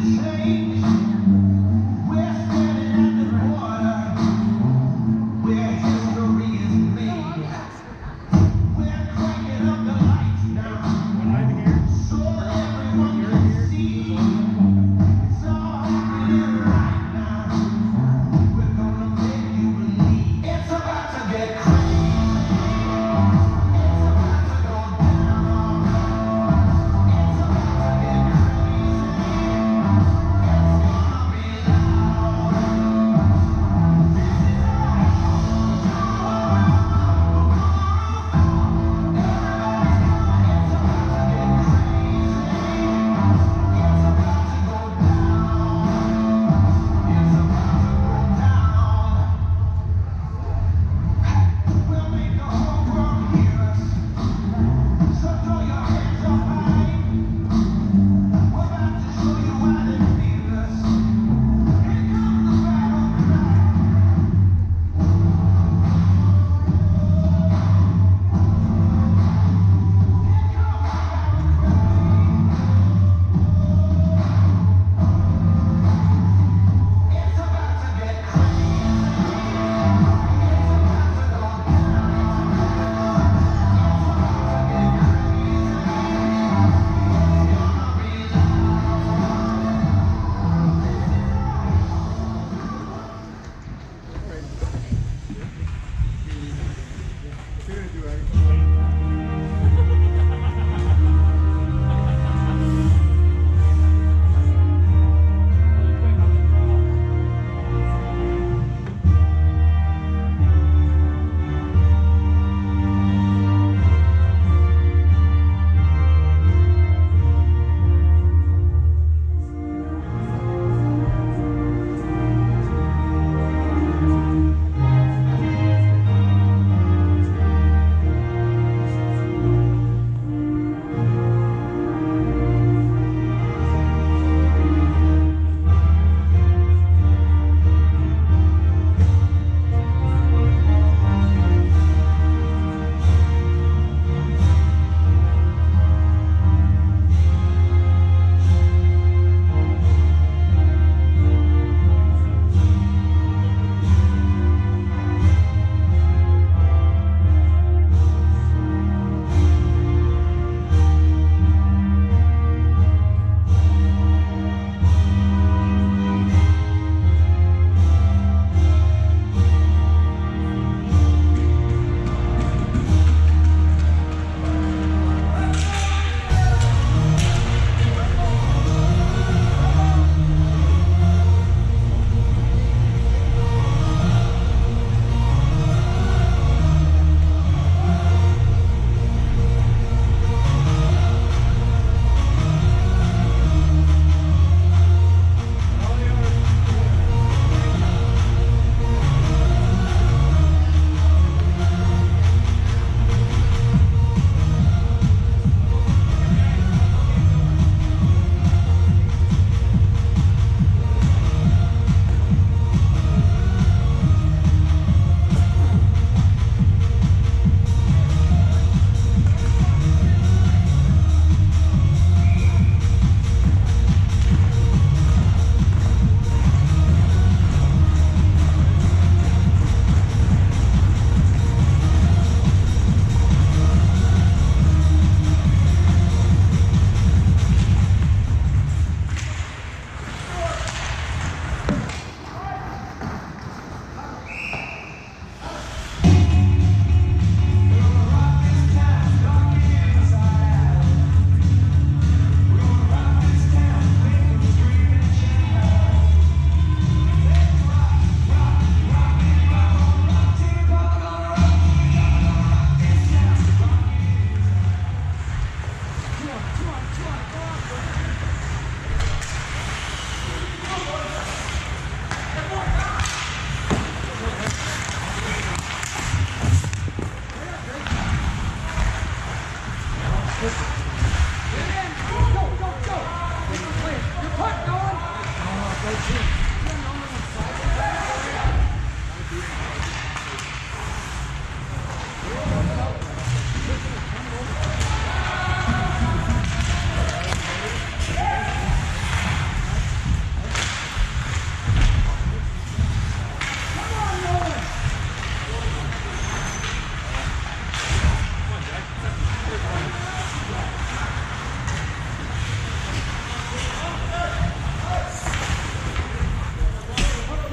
It's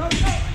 go, go.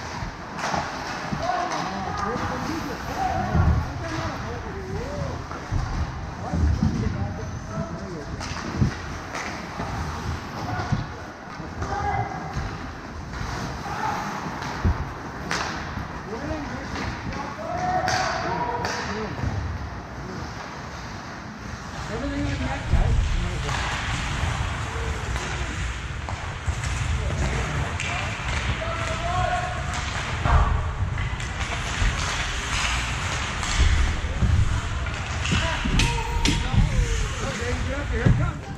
Here it comes.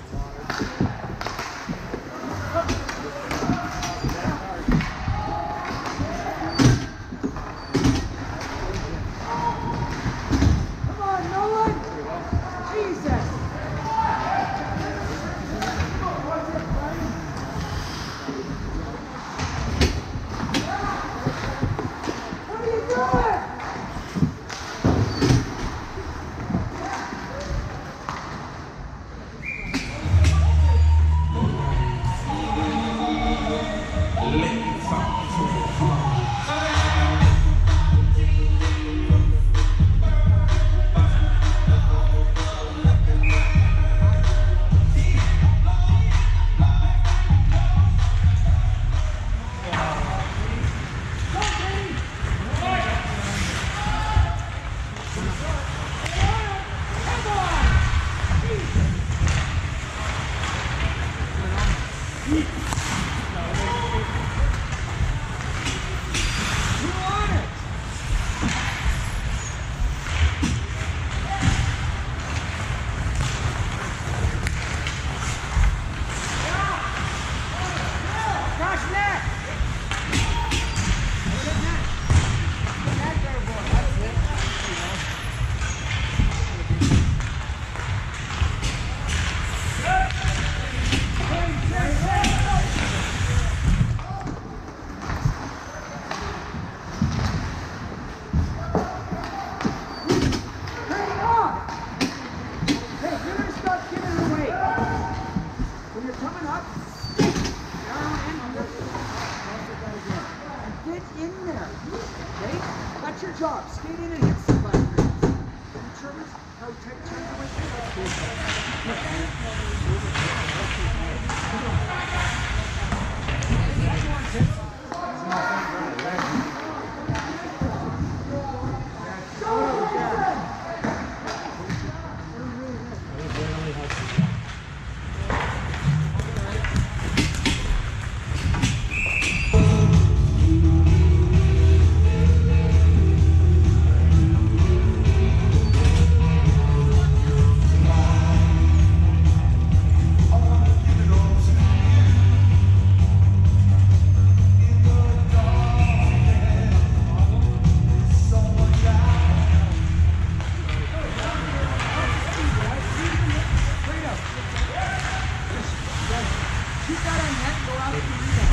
力になっておられる